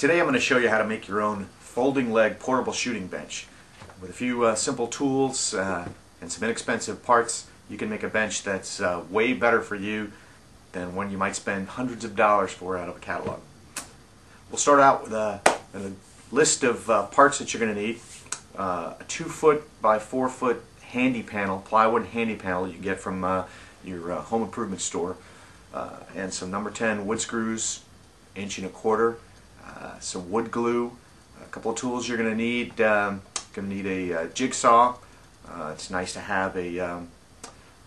Today I'm going to show you how to make your own folding leg portable shooting bench. With a few uh, simple tools uh, and some inexpensive parts, you can make a bench that's uh, way better for you than one you might spend hundreds of dollars for out of a catalog. We'll start out with a, a list of uh, parts that you're going to need. Uh, a 2 foot by 4 foot handy panel, plywood handy panel you get from uh, your home improvement store, and some number 10 wood screws, inch and a quarter, some wood glue, a couple of tools you're going to need. Um, going to need a, uh, jigsaw. Uh, it's nice to have a, um,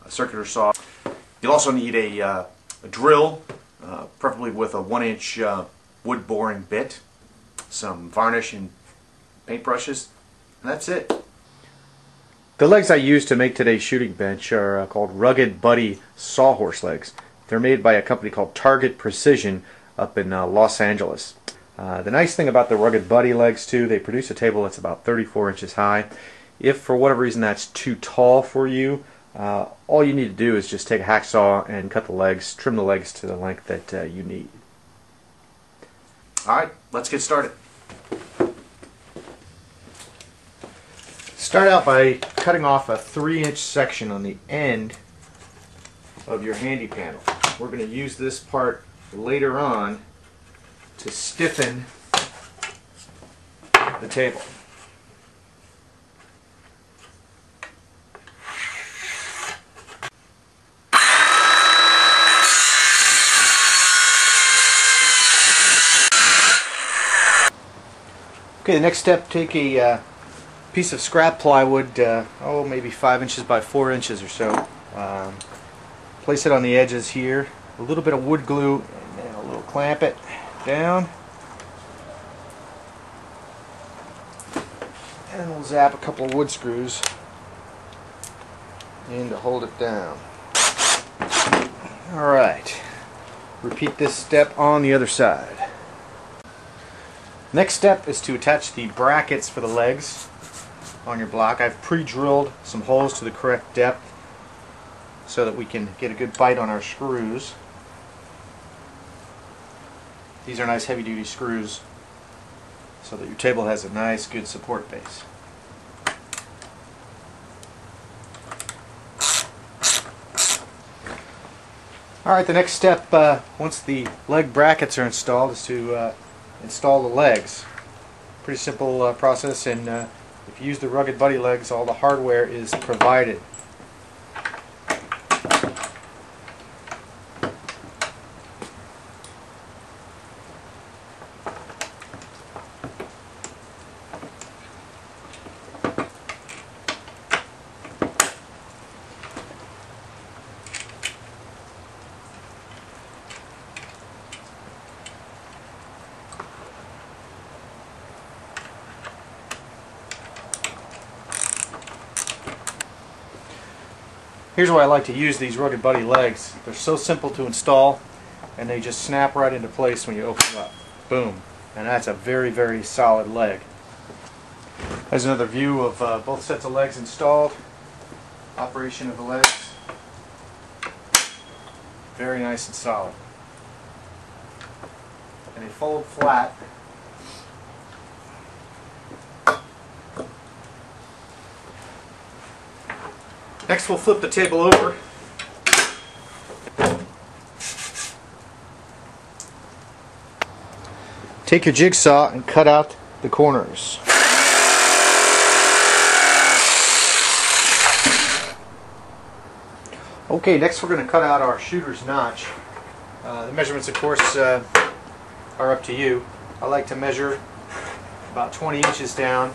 a, circular saw. You'll also need a, uh, a drill, uh, preferably with a one-inch wood boring bit, some varnish and paintbrushes, and that's it. The legs I use to make today's shooting bench are called Rugged Buddy Sawhorse legs. They're made by a company called Target Precision up in uh, Los Angeles. Uh, the nice thing about the Rugged Buddy legs too, they produce a table that's about 34 inches high. If for whatever reason that's too tall for you, uh, all you need to do is just take a hacksaw and cut the legs, trim the legs to the length that uh, you need. Alright, let's get started. Start out by cutting off a 3 inch section on the end of your handy panel. We're going to use this part later on to stiffen the table. Okay, the next step, take a uh, piece of scrap plywood, uh, oh maybe 5 inches by 4 inches or so. Um, place it on the edges here, a little bit of wood glue, and then a little clamp it down. And we'll zap a couple of wood screws in to hold it down. Alright, repeat this step on the other side. Next step is to attach the brackets for the legs on your block. I've pre-drilled some holes to the correct depth so that we can get a good bite on our screws. These are nice heavy duty screws so that your table has a nice good support base. Alright, the next step uh, once the leg brackets are installed is to uh, install the legs. Pretty simple uh, process and uh, if you use the Rugged Buddy legs all the hardware is provided. Here's why I like to use these Rugged Buddy legs. They're so simple to install and they just snap right into place when you open them up. Boom. And that's a very, very solid leg. There's another view of uh, both sets of legs installed. Operation of the legs. Very nice and solid. And they fold flat Next we'll flip the table over. Take your jigsaw and cut out the corners. Okay, next we're going to cut out our shooter's notch. Uh, the measurements, of course, uh, are up to you. I like to measure about 20 inches down,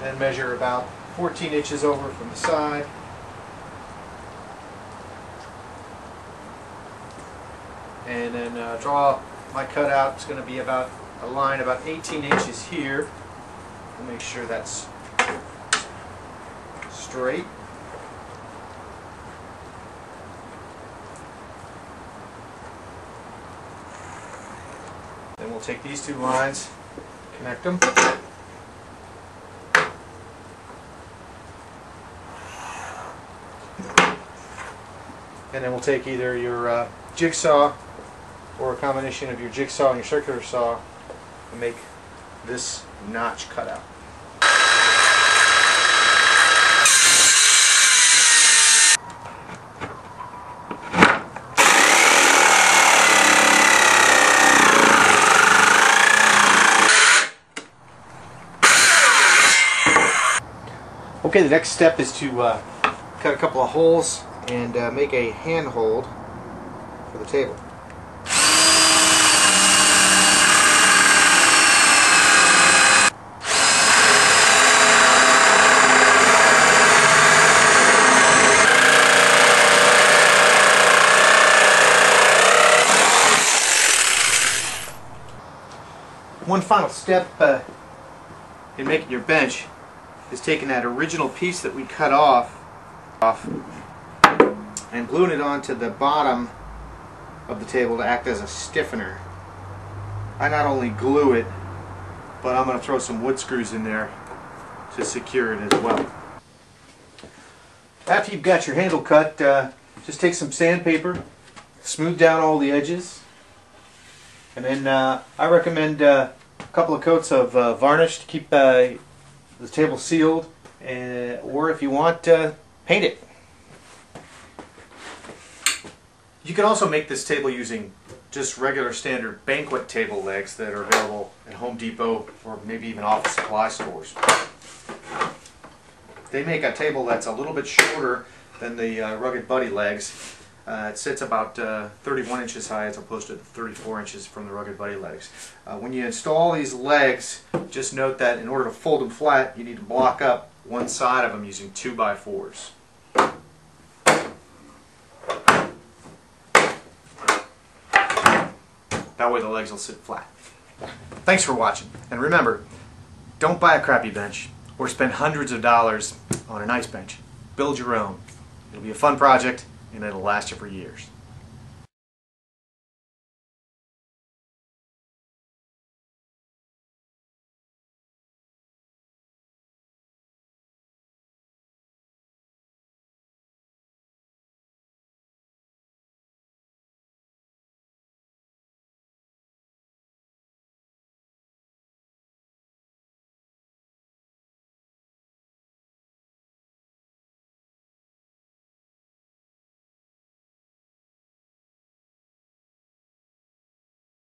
then measure about 14 inches over from the side. And then uh, draw my cutout. It's going to be about a line about 18 inches here. We'll make sure that's straight. Then we'll take these two lines, connect them. And then we'll take either your uh, jigsaw or a combination of your jigsaw and your circular saw to make this notch cutout. Okay, the next step is to uh, cut a couple of holes and uh, make a handhold for the table. One final step uh, in making your bench is taking that original piece that we cut off, off and gluing it onto the bottom of the table to act as a stiffener. I not only glue it, but I'm going to throw some wood screws in there to secure it as well. After you've got your handle cut, uh, just take some sandpaper, smooth down all the edges, and then uh, I recommend uh, a couple of coats of uh, varnish to keep uh, the table sealed, uh, or if you want, paint it. You can also make this table using just regular standard banquet table legs that are available at Home Depot or maybe even office supply stores. They make a table that's a little bit shorter than the uh, Rugged Buddy legs. Uh, it sits about uh, 31 inches high as opposed to 34 inches from the Rugged Buddy legs. Uh, when you install these legs, just note that in order to fold them flat, you need to block up one side of them using 2 by 4s That way the legs will sit flat. Thanks for watching, and remember, don't buy a crappy bench or spend hundreds of dollars on a nice bench. Build your own. It'll be a fun project and it'll last you for years.